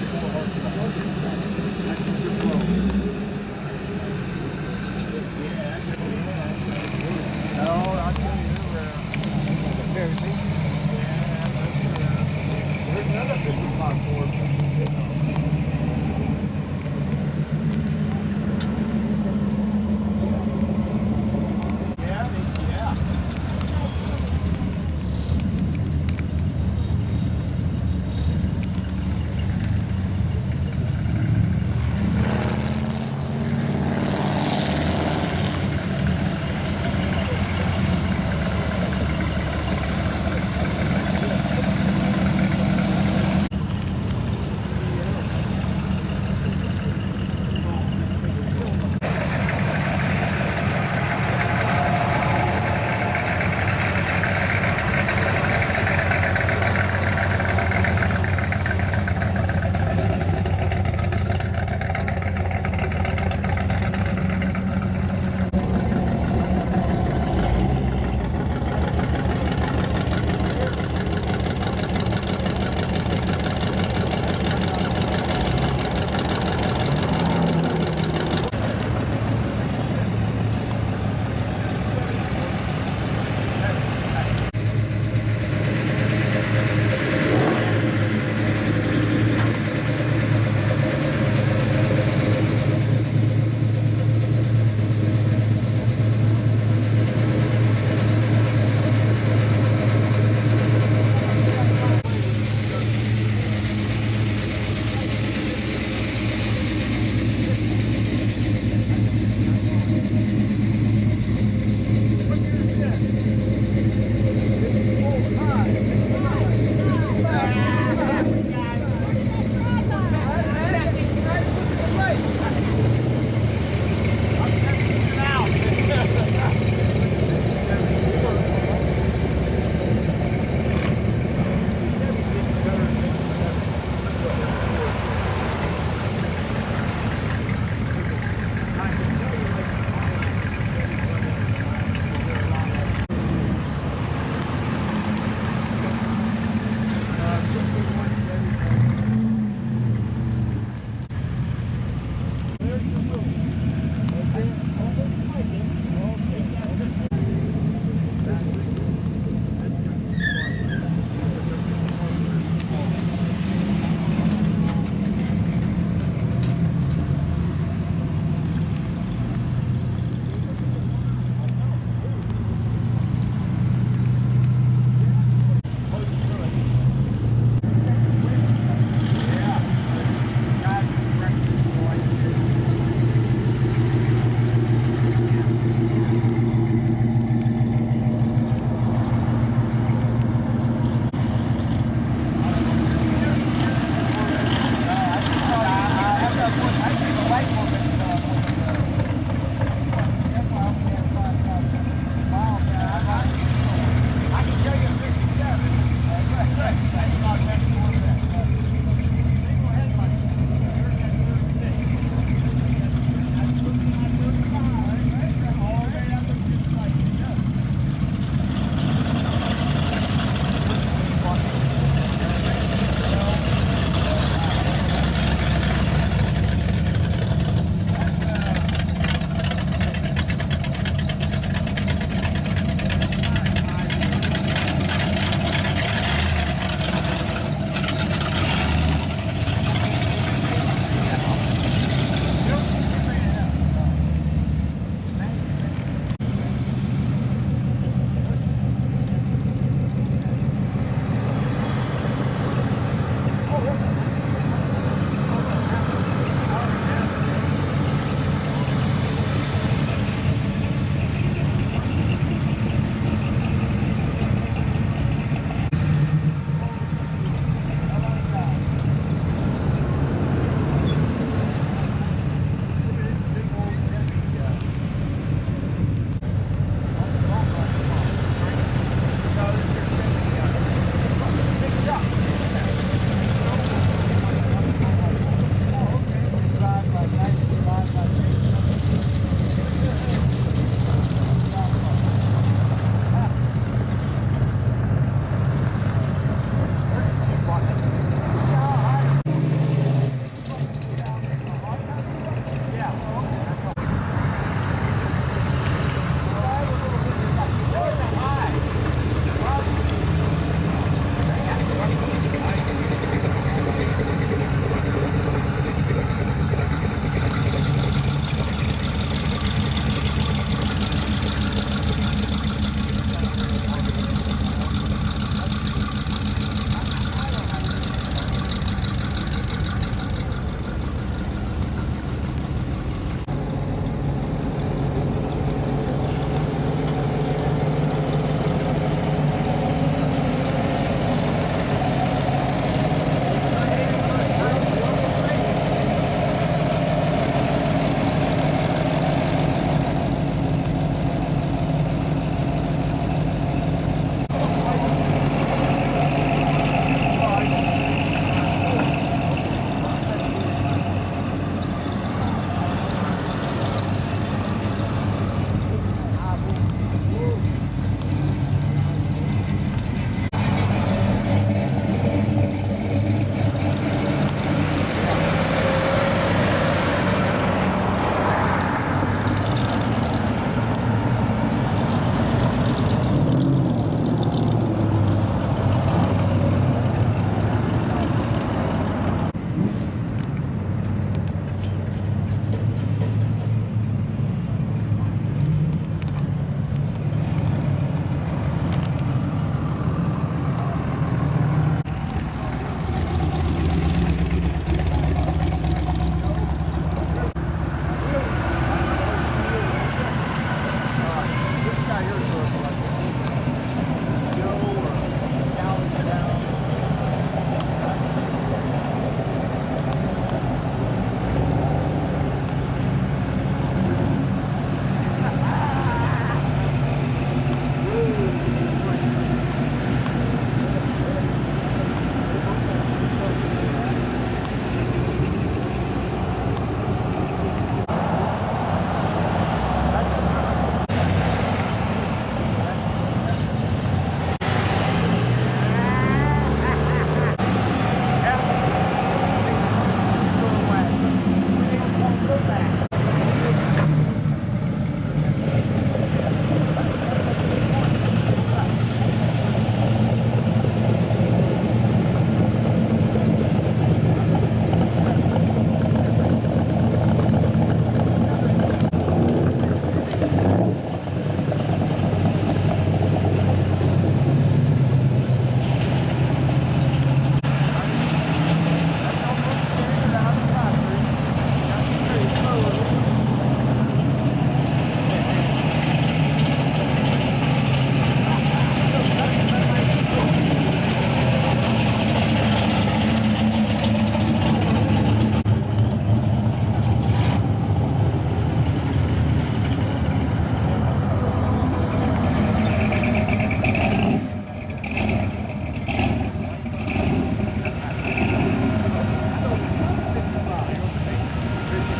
本当に。